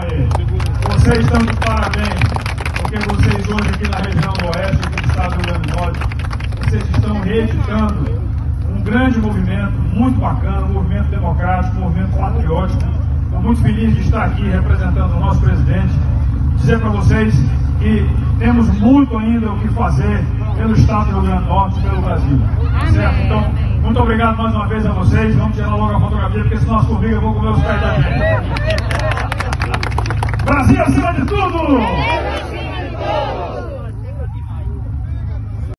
Vocês estão de parabéns, porque vocês hoje aqui na região do Oeste, aqui do estado do Rio Grande do Norte, vocês estão reeditando um grande movimento, muito bacana, um movimento democrático, um movimento patriótico. Estou muito feliz de estar aqui representando o nosso presidente, dizer para vocês que temos muito ainda o que fazer pelo estado do Rio Grande do Norte e pelo Brasil. Certo? Então, muito obrigado mais uma vez a vocês. Vamos tirar logo a fotografia, porque senão as formigas vão comer os pés da gente. Brasil acima de tudo!